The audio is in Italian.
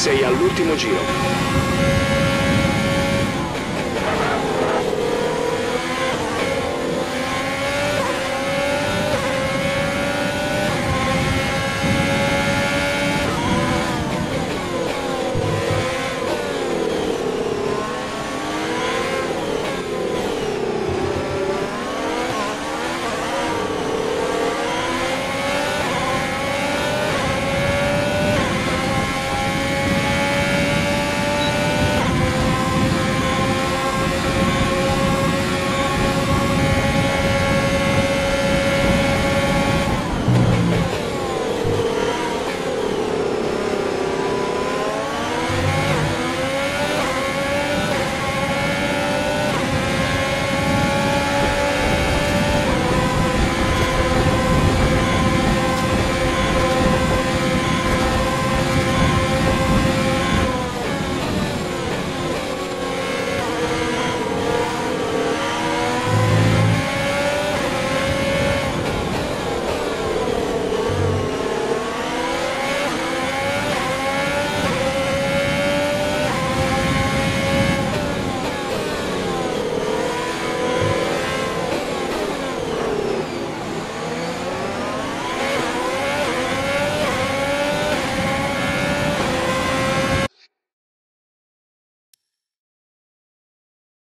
Sei all'ultimo giro.